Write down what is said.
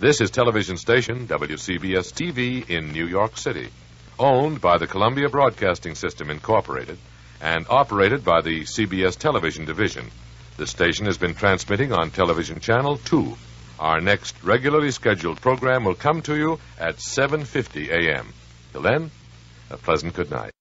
This is television station WCBS TV in New York City, owned by the Columbia Broadcasting System Incorporated and operated by the CBS Television Division. The station has been transmitting on Television Channel 2. Our next regularly scheduled program will come to you at 7:50 a.m. Till then, a pleasant good night.